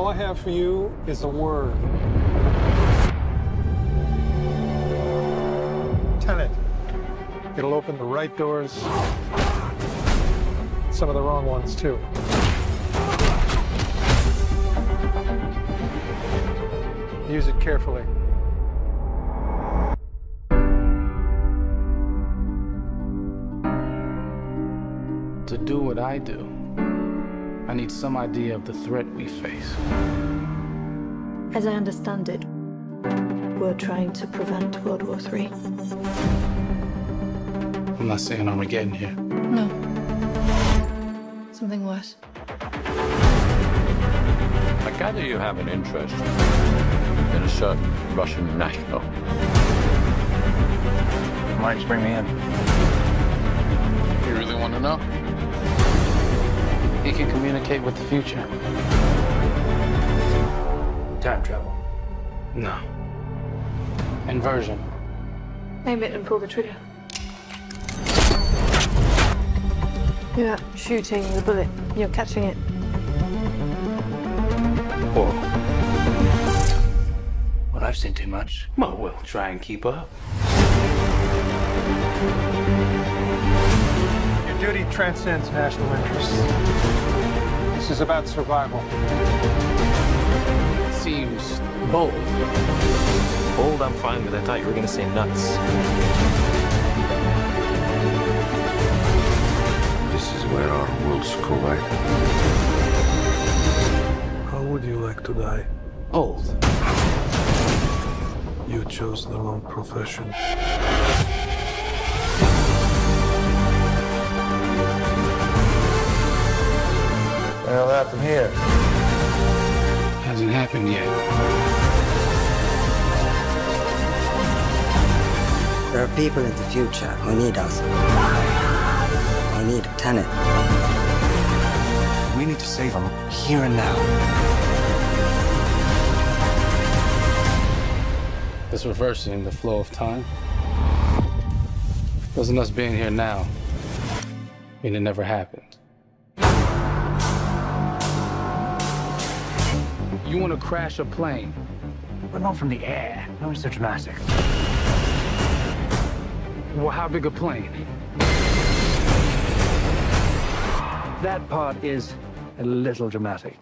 All I have for you is a word. Tenet. It'll open the right doors, some of the wrong ones, too. Use it carefully. To do what I do, I need some idea of the threat we face. As I understand it, we're trying to prevent World War III. I'm not saying Armageddon here. No. Something worse. I gather you have an interest in a certain Russian national. Why don't you bring me in? You really want to know? He can communicate with the future. Time travel. No. Inversion. Aim it and pull the trigger. You're not shooting the bullet, you're catching it. Whoa. Well, I've seen too much. Well, we'll try and keep up. Your duty transcends national interests. This is about survival. It Seems bold. Bold, I'm fine with. I thought you were going to say nuts. This is where our worlds collide. How would you like to die? Old. You chose the wrong profession. Well, that from here. Hasn't happened yet. There are people in the future who need us. Who need Tenet. We need to save them here and now. It's reversing the flow of time. Doesn't us being here now mean it never happened? You want to crash a plane? But not from the air. No, it's so dramatic. Well, how big a plane? That part is a little dramatic.